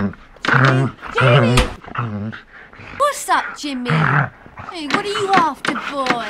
Jimmy! What's up, Jimmy? Hey, what are you after, boy?